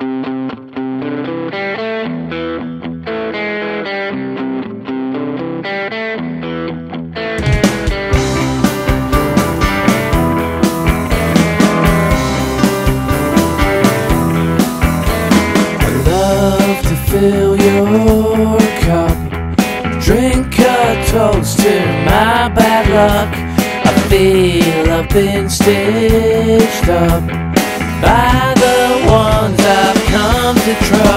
I love to fill your cup. Drink a toast to my bad luck. I feel I've been stitched up by the ones come to trust.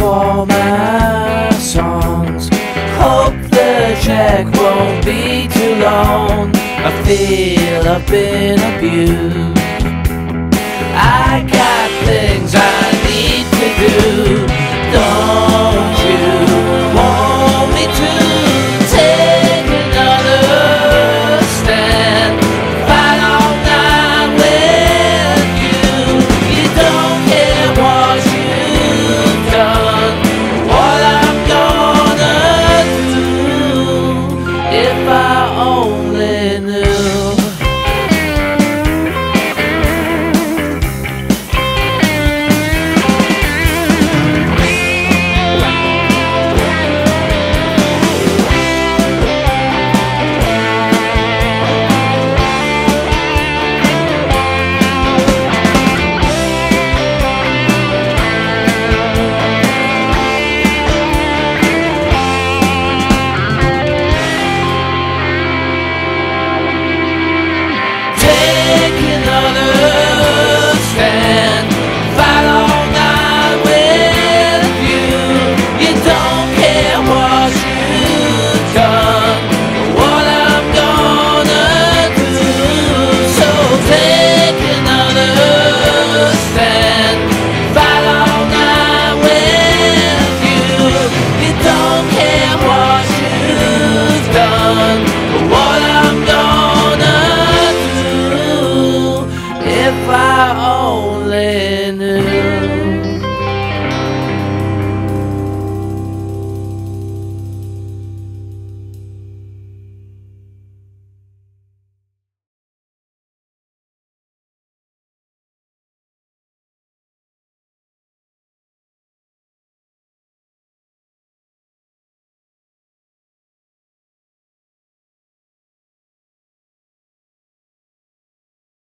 for my songs. Hope the check won't be too long. I feel I've been abused. I got things I another